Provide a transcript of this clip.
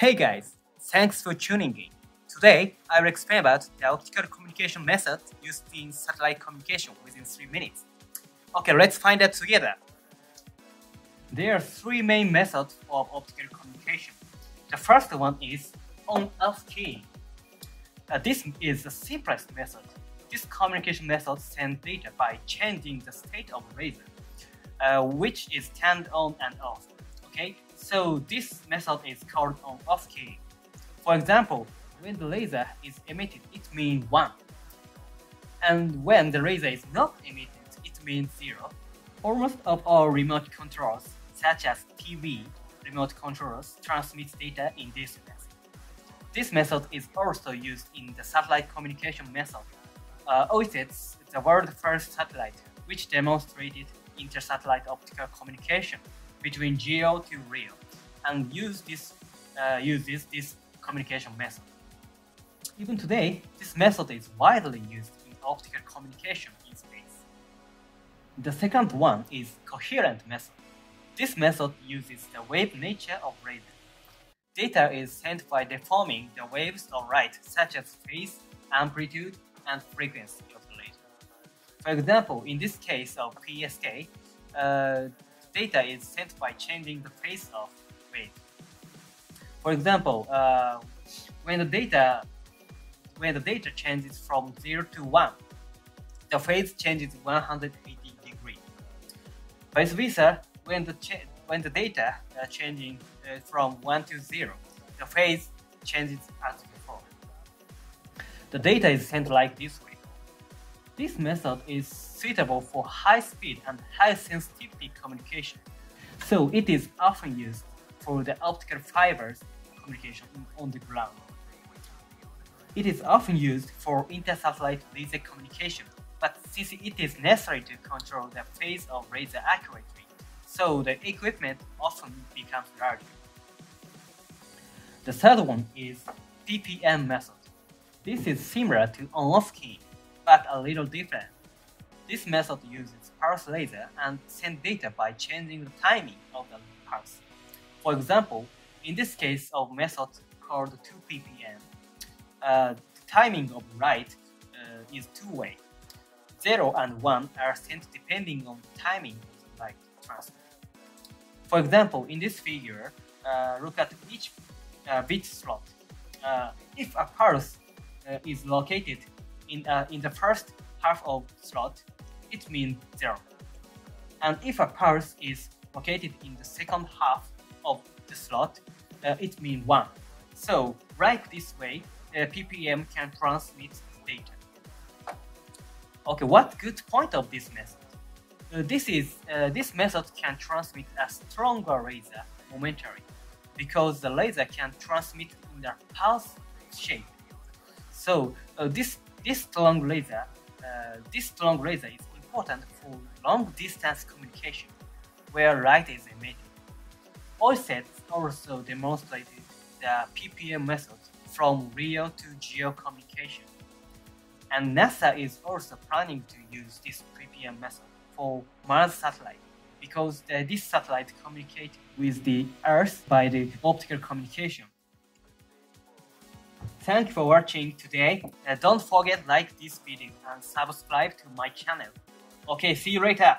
Hey guys, thanks for tuning in. Today, I will explain about the optical communication method used in satellite communication within 3 minutes. Okay, let's find out together. There are three main methods of optical communication. The first one is on-off keying. Uh, this is the simplest method. This communication method sends data by changing the state of laser, uh, which is turned on and off. Okay, so this method is called on-off key. For example, when the laser is emitted, it means 1. And when the laser is not emitted, it means 0. Almost of all remote controls, such as TV remote controllers, transmit data in this method. This method is also used in the satellite communication method. Uh, the world's first satellite, which demonstrated inter-satellite optical communication between GEO to real and use this, uh, uses this communication method. Even today, this method is widely used in optical communication in space. The second one is coherent method. This method uses the wave nature of laser. Data is sent by deforming the waves of light such as phase, amplitude, and frequency of the laser. For example, in this case of PSK, uh, data is sent by changing the phase of wave. For example, uh, when the data when the data changes from 0 to 1, the phase changes 180 degrees. Vice versa, when the, when the data uh, changing uh, from 1 to 0, the phase changes as before. The data is sent like this way. This method is suitable for high speed and high sensitivity communication, so it is often used for the optical fibers communication on the ground. It is often used for inter-satellite laser communication, but since it is necessary to control the phase of laser accurately, so the equipment often becomes larger. The third one is PPM method. This is similar to keying, but a little different. This method uses pulse laser and sends data by changing the timing of the pulse. For example, in this case of method called 2 ppm, uh, the timing of light uh, is two-way. 0 and 1 are sent depending on the timing of the light transfer. For example, in this figure, uh, look at each uh, bit slot. Uh, if a pulse uh, is located in, in the first half of slot, it means 0. And if a pulse is located in the second half of the slot, it means 1. So, like this way, uh, PPM can transmit data. Okay, what good point of this method? Uh, this is uh, this method can transmit a stronger laser momentarily because the laser can transmit in a pulse shape. So uh, this this strong laser uh, this strong laser is important for long distance communication where light is emitted. OSAT also demonstrated the PPM method from LEO to GEO communication. And NASA is also planning to use this PPM method for Mars satellite because this satellite communicates with the Earth by the optical communication. Thank you for watching today. Uh, don't forget like this video and subscribe to my channel. Okay, see you later.